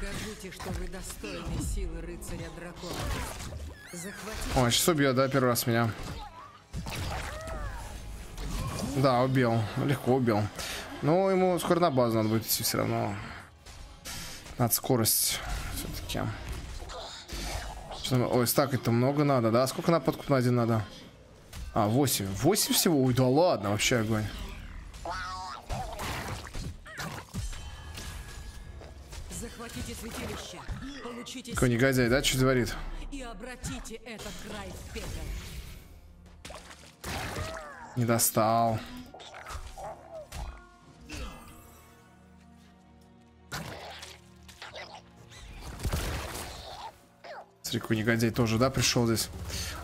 Докажите, что вы достойны силы рыцаря дракона. Захватите Ой, сейчас убьет, да, первый раз меня. Да, убил. Легко убил. Ну, ему скоро на базу надо будет идти все равно. Надо скорость все-таки. Ой, стак это много надо, да? Сколько на подкуп на один надо? А, 8. 8 всего? Ой, да ладно, вообще огонь. Захватите святилище. Получите Какой негодяй, да? Что творит? и обратите этот край в пепел. Не достал. Смотри, какой негодяй тоже, да, пришел здесь.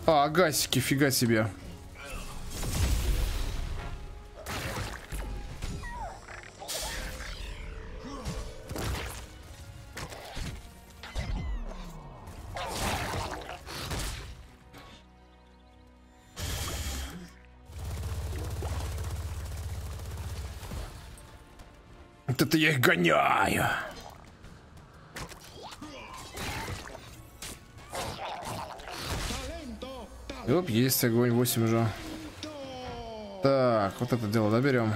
А, гасики, фига себе. Вот это я их гоняю. Оп, есть огонь 8 уже. Так, вот это дело доберем.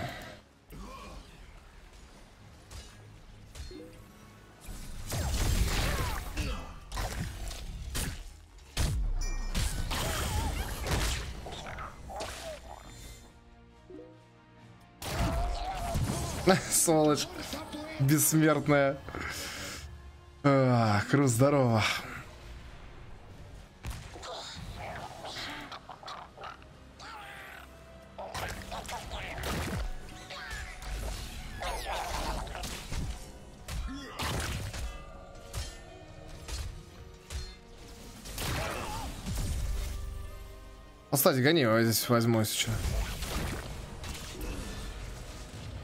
Сволочь. Бессмертная. А, Крuz, здорово. Кстати, гони я здесь возьму сейчас.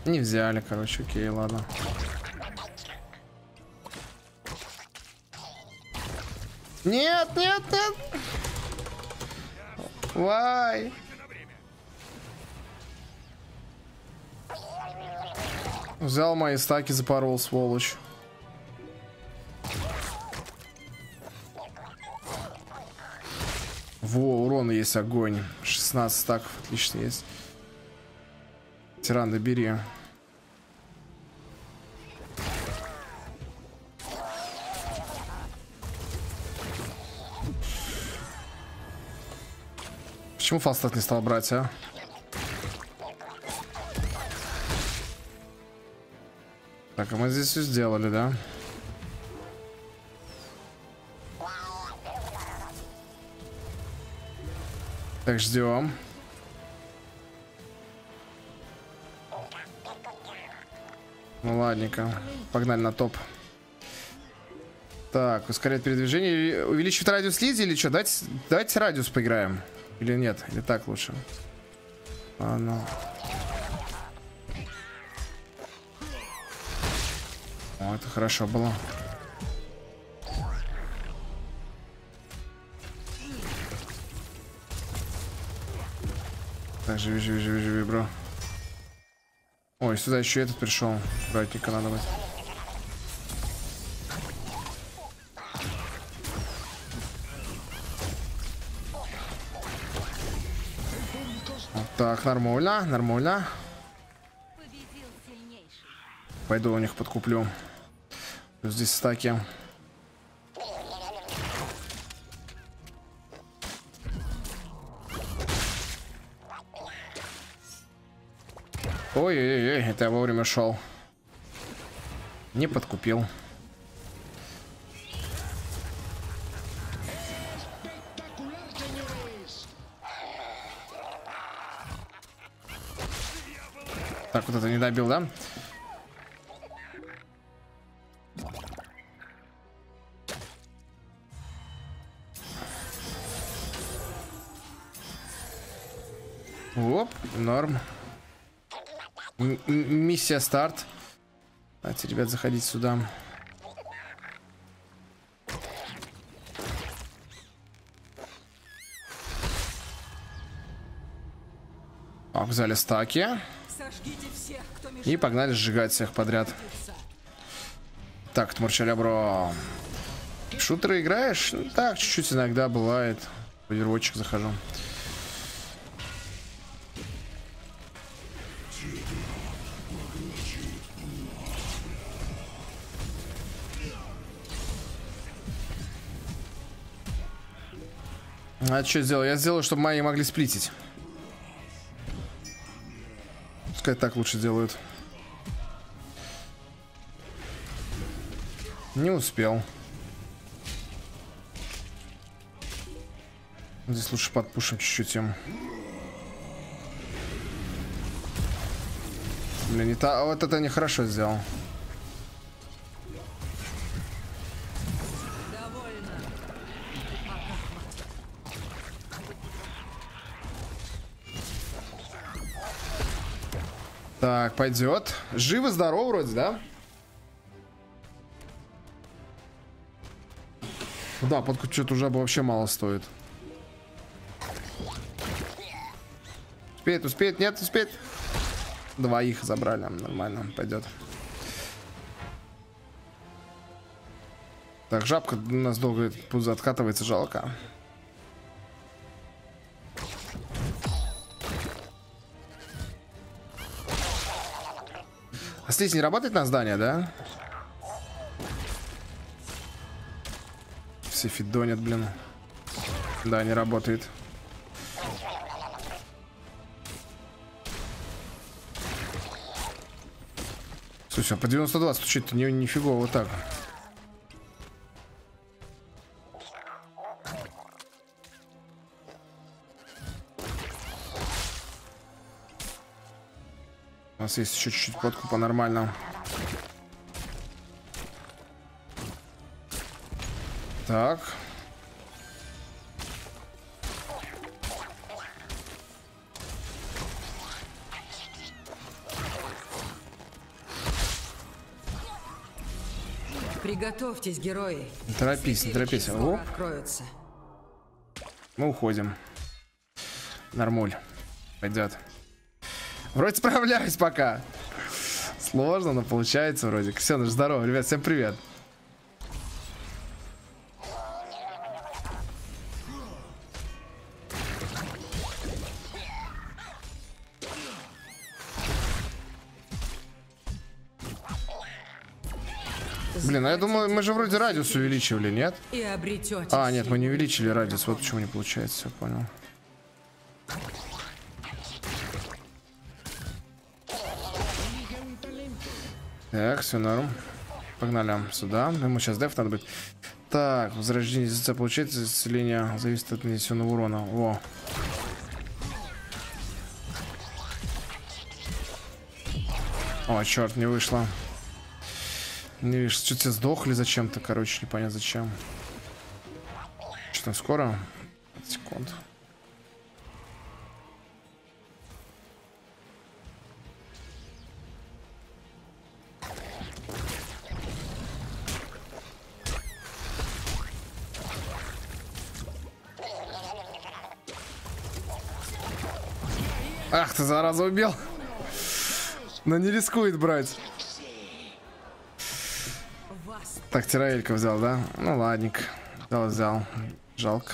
Не взяли, короче, окей, ладно. Нет, нет, нет. Вай. Взял мои стаки, запорол, сволочь. Во, урона есть огонь. 16 стаков, отлично есть. Тиран, добери. Почему фастат не стал брать, а? Так, а мы здесь все сделали, да? Так, ждем. Ну ладненько. Погнали на топ. Так, ускорять передвижение. Увеличивать радиус лизи или что? Дайте, дайте радиус поиграем. Или нет? Или так лучше? А, ну. О, это хорошо было. Так, живи, живи, живи, живи, бро. Ой, сюда еще этот пришел. Братника надо быть. Вот так, нормально, нормально. Пойду у них подкуплю. Здесь стаки. Ой-ой-ой, это я вовремя шел. Не подкупил. Так, вот это не добил, да? Миссия старт. Давайте, ребят, заходить сюда. Так, взяли стаки. Всех, И погнали сжигать всех подряд. Так, Тмурчаля, бро. В шутеры играешь? Ну, так, чуть-чуть иногда бывает. В захожу. А что сделал? Я сделал, чтобы мои могли сплитить. Пускай так лучше делают. Не успел. Здесь лучше подпушим чуть-чуть им. Блин, не та... Вот это нехорошо сделал. Так, пойдет. Живы, здорово вроде, да? Да, подкуп что-то уже вообще мало стоит. Успеет, успеет, нет, успеет. Двоих забрали, нормально, пойдет. Так, жабка у нас долго пузо откатывается, жалко. Слизь не работает на здание, да? Все фидонят, блин. Да, не работает. Слушай, а по 92 стучит не, нифигово вот так. У нас есть еще чуть-чуть подкупа нормально. Так. Приготовьтесь, герои. Не торопись, не торопись. Оп, откроются. мы уходим. Нормуль. Пойдет. Вроде справляюсь пока. Сложно, но получается вроде. Ксеныш, здорово. Ребят, всем привет. Блин, а я думаю, мы же вроде радиус увеличивали, нет? И обретете. А, нет, мы не увеличили радиус, вот почему не получается, все понял. Так, все норм. Погнали сюда. Ему сейчас деф надо быть. Так, возрождение языца получается, исцеление зависит от нанесенного урона. Во. О, черт, не вышло. Не видишь, что все сдохли зачем-то, короче, непонятно зачем. Что там скоро? 15 секунд. Ты, зараза, убил. Но не рискует брать. Так, Тираэлька взял, да? Ну, ладненько. Взял, взял. Жалко.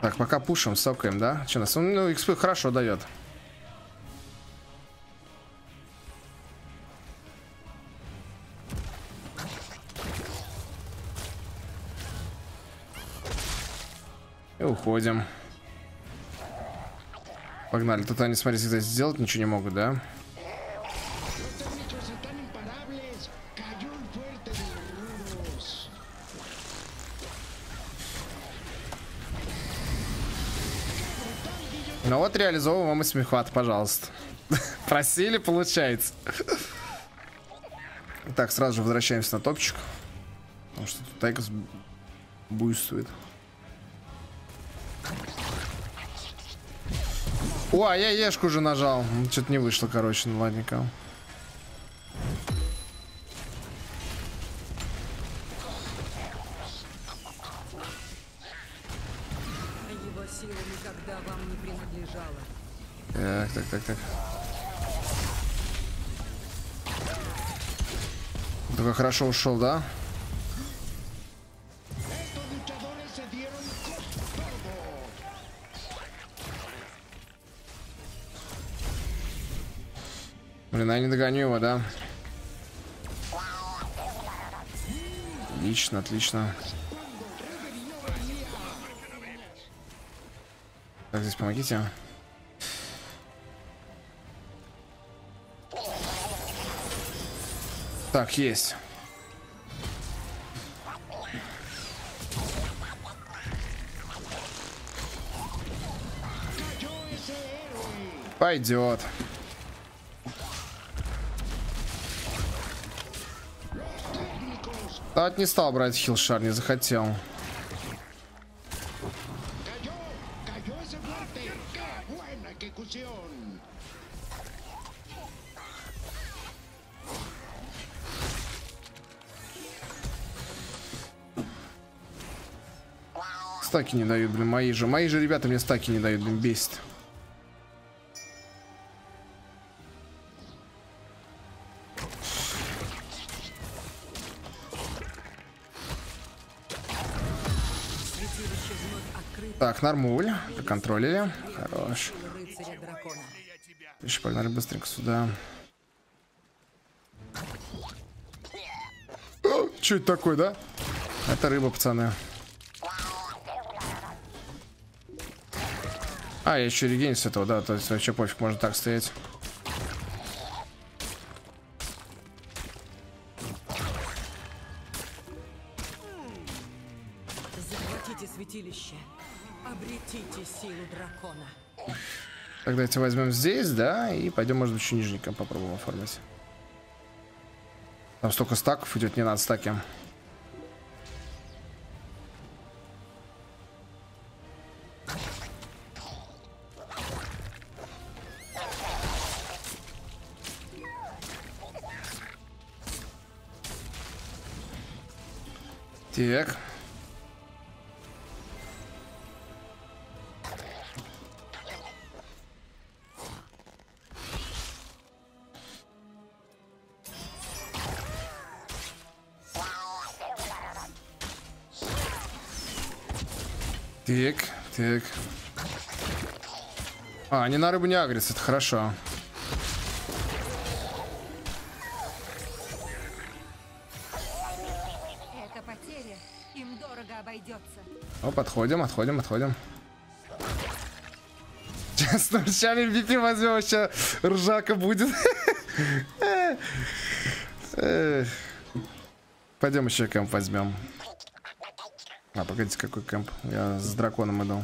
Так, пока пушим, сокаем, да? Че нас? Ну, XP хорошо дает. Уходим. Погнали. Тут они, смотрите, здесь сделать ничего не могут, да? Ну вот реализовываем вам и смехват, пожалуйста. Просили, получается. Так, сразу же возвращаемся на топчик. Потому что тут Тайкус буйствует. О, а я Ешку уже нажал. Что-то не вышло, короче, ну ладненько. его сила никогда вам не принадлежала. Так, так, так, так. Только хорошо ушел, да? Блин, не догоню его, да? Отлично, отлично. Так, здесь помогите. Так, есть. Пойдет. Тот не стал брать хилшар, не захотел. Стаки не дают, блин, мои же. Мои же ребята мне стаки не дают, блин, бесит. Так, нормуль. Контролили. Хорош. Еще погнали быстренько сюда. Что это такое, да? Это рыба, пацаны. А, я еще регень с этого, да, то есть вообще пофиг, можно так стоять. Захватите святилище. Обретите силу дракона. Так, давайте возьмем здесь, да, и пойдем, может быть, еще попробуем оформить. Там столько стаков идет, не надо стаки. Так. Так, так. А, они на рыбу не агрятся, это хорошо. Эта потеря им дорого обойдется. О, подходим, отходим, отходим. Сейчас нурчами BP возьмем, вообще ржака будет. Пойдем еще кэмп возьмем. А, погодите, какой кэмп? Я с драконом иду.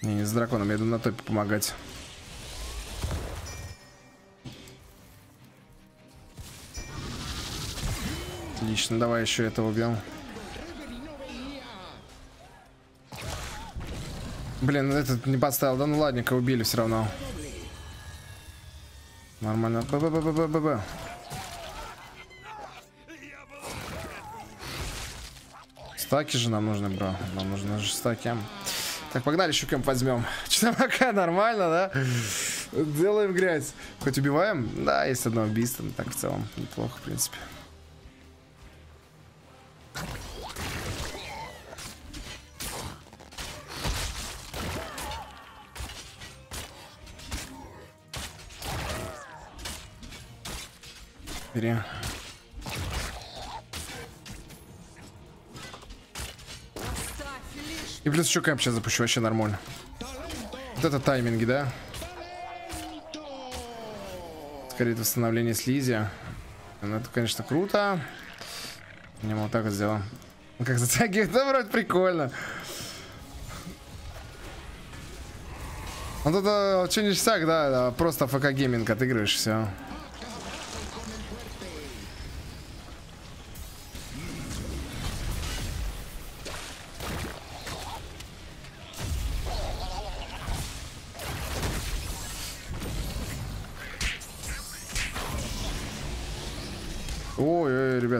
Не, не с драконом, я иду на топе помогать. Отлично, давай еще этого убьем. Блин, этот не подставил, да ну ладненько, убили все равно. Нормально. Б-б-б-б-б-б. Стаки же нам нужны, бро. Нам нужны же стаки. Так, погнали, еще кемп возьмем. Что пока нормально, да? Делаем грязь. Хоть убиваем? Да, есть одно убийство. Так, в целом, неплохо, в принципе. Бери. И плюс еще кэмп сейчас запущу, вообще нормально. Вот это тайминги, да? Скорее это восстановление слизи. Ну, это, конечно, круто. Не вот так вот сделаем. Ну, Как затягивает, да, вроде прикольно. Вот это что ништяк, да, да, просто ФК гейминг отыгрываешь, все.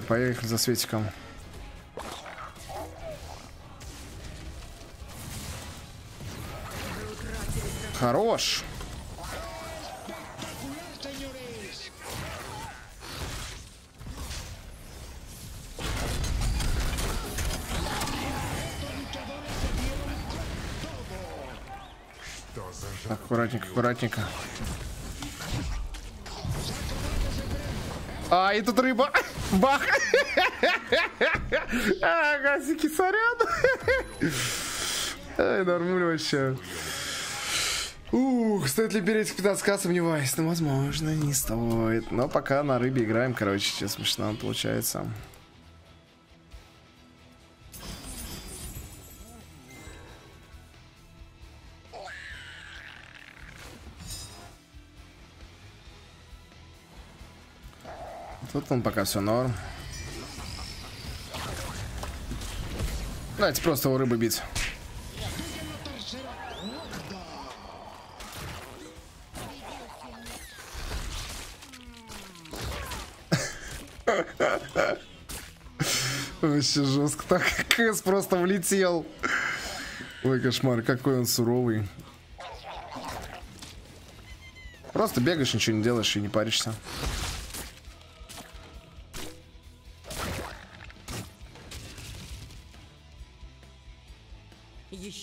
поехали за Светиком. Хорош. Так, аккуратненько, аккуратненько. А, и тут рыба. Бах! А, газики, сорян. Ай, нормуль вообще. Ух, стоит ли беречь 15к, сомневаюсь. Ну, возможно, не стоит. Но пока на рыбе играем, короче, смешно получается. Тут он пока все норм. Давайте просто у рыбы бить. Вообще жестко. Так, КС просто влетел. Ой, кошмар, какой он суровый. Просто бегаешь, ничего не делаешь и не паришься.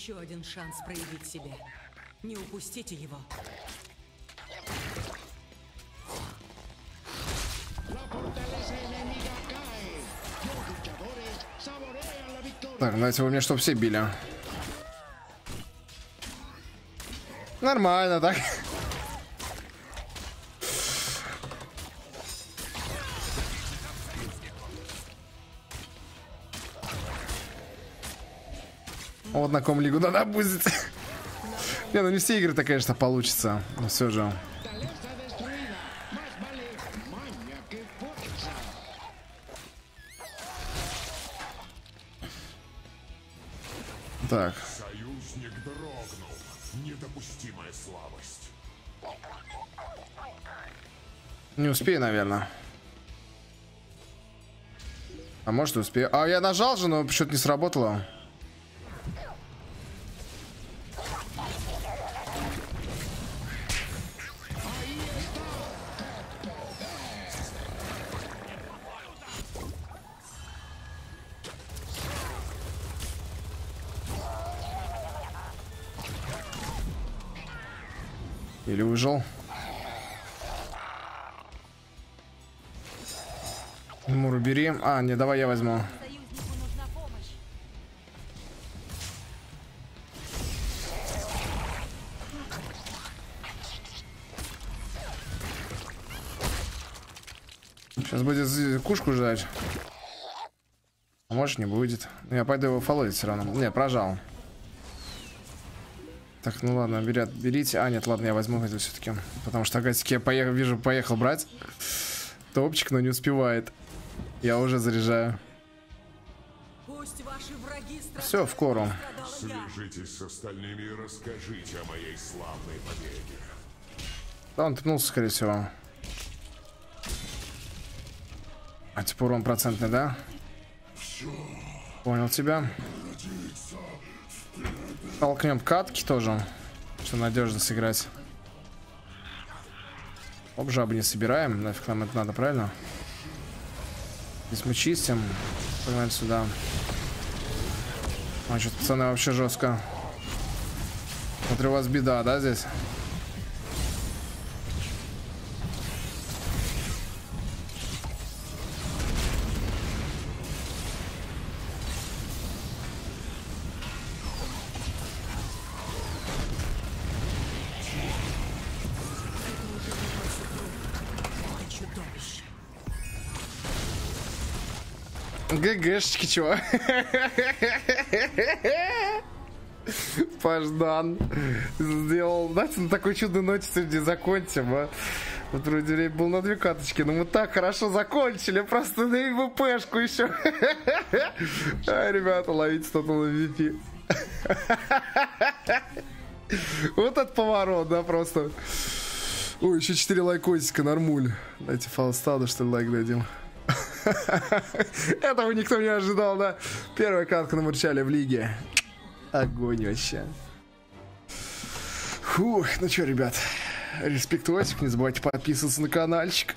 Еще один шанс проявить себя. Не упустите его. Так, давайте вы мне чтоб все били. Нормально так. Вот на ком лигу надо будет. Не, ну не все игры-то, конечно, получится. Но все же. Так. Союзник дрогнул. Недопустимая слабость. Не успею, наверное. А может и успею. А я нажал же, но почему-то не сработало. Или выжил. Муру бери. А, не, давай я возьму. Сейчас будет кушку ждать. А может не будет. Я пойду его фоловить все равно. Не, прожал. Так, ну ладно, берет, берите. А, нет, ладно, я возьму это все-таки. Потому что агатики я поехал, вижу, поехал брать. Топчик, но не успевает. Я уже заряжаю. Пусть ваши враги страдают. Все, в кору. Свяжитесь с остальными и расскажите о моей славной победе. Да, он тпнулся, скорее всего. А типа урон процентный, да? Понял тебя. Толкнем катки тоже. Что надежно сыграть. Оп, жабы не собираем. Нафиг нам это надо, правильно? Здесь мы чистим. Погнали сюда. А, что пацаны, вообще жестко. Смотрю, у вас беда, да, здесь? ГГшечки, чего? Паждан сделал, знаете, на такой чудной ноте сегодня закончим, а? Вот вроде был на две каточки, но мы так хорошо закончили, просто на МВПшку еще. А, ребята, ловите стату на MVP. Вот этот поворот, да, просто. Ой, еще 4 лайкосика, нормуль. Дайте фалстаду, что ли, лайк дадим. Этого никто не ожидал, да? Первая катка на Мурчале в лиге. Огонь вообще. Фух, ну что, ребят, респектосик, не забывайте подписываться на каналчик.